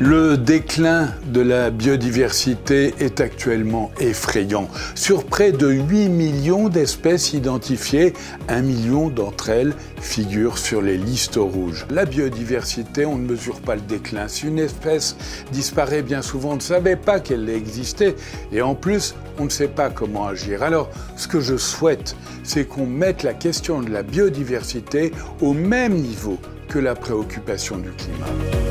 Le déclin de la biodiversité est actuellement effrayant. Sur près de 8 millions d'espèces identifiées, 1 million d'entre elles figurent sur les listes rouges. La biodiversité, on ne mesure pas le déclin. Si une espèce disparaît, bien souvent on ne savait pas qu'elle existait et en plus on ne sait pas comment agir. Alors ce que je souhaite, c'est qu'on mette la question de la biodiversité au même niveau que la préoccupation du climat.